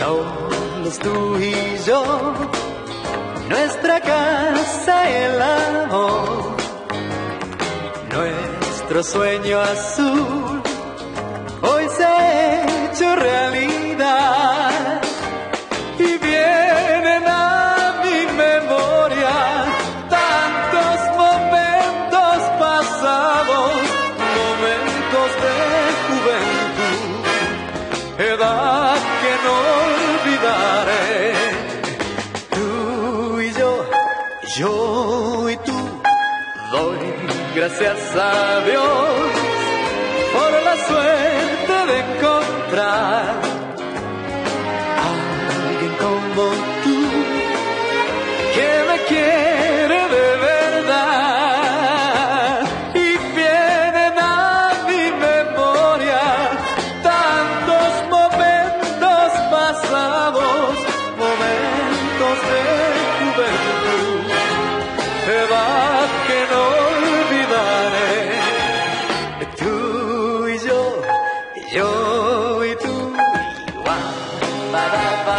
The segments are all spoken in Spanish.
Somos tú y yo, nuestra casa el amor, nuestro sueño azul, hoy se ha hecho realidad. Yo y tú, doy gracias a Dios por la suerte de encontrar alguien como tú que me quiere de verdad y vienen a mi memoria tantos momentos pasados, momentos de juventud, yo y tú, y guau, pa, da, pa,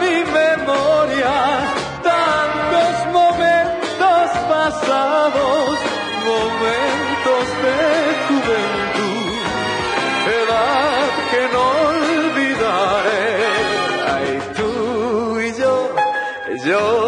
mi memoria tantos momentos pasados, yo